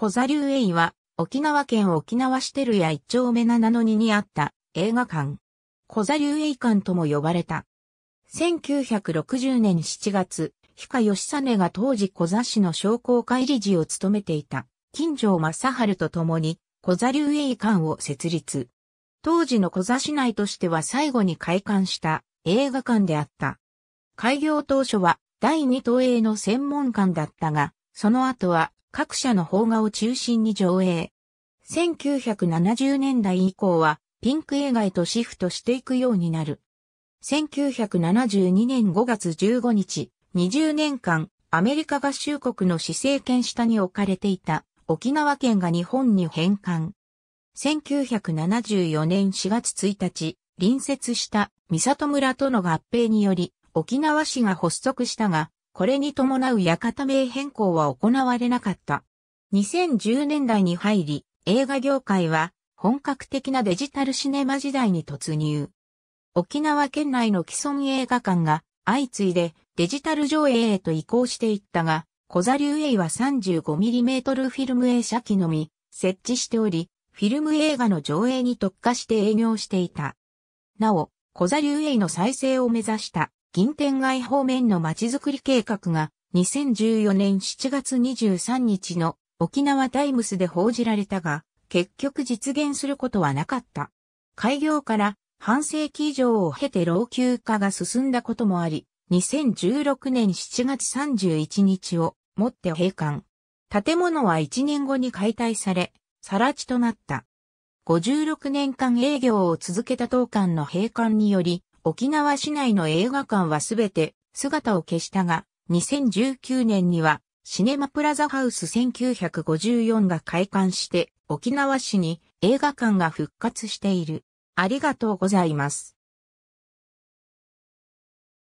小座流営は沖縄県沖縄市テルや一丁目七の2にあった映画館。小座流営館とも呼ばれた。1960年7月、氷川義実が当時小座市の商工会理事を務めていた、金城正春と共に、小座流営館を設立。当時の小座市内としては最後に開館した映画館であった。開業当初は第二東映の専門館だったが、その後は各社の邦画を中心に上映。1970年代以降はピンク映画へとシフトしていくようになる。1972年5月15日、20年間アメリカ合衆国の施政権下に置かれていた沖縄県が日本に返還。1974年4月1日、隣接した三里村との合併により沖縄市が発足したが、これに伴う館名変更は行われなかった。2010年代に入り、映画業界は本格的なデジタルシネマ時代に突入。沖縄県内の既存映画館が相次いでデジタル上映へと移行していったが、小座流映は 35mm フィルム映写機のみ設置しており、フィルム映画の上映に特化して営業していた。なお、小座流映の再生を目指した銀天街方面の街づくり計画が2014年7月23日の沖縄タイムスで報じられたが、結局実現することはなかった。開業から半世紀以上を経て老朽化が進んだこともあり、2016年7月31日をもって閉館。建物は1年後に解体され、更地となった。56年間営業を続けた当館の閉館により、沖縄市内の映画館はすべて姿を消したが、2019年にはシネマプラザハウス1954が開館して沖縄市に映画館が復活している。ありがとうございます。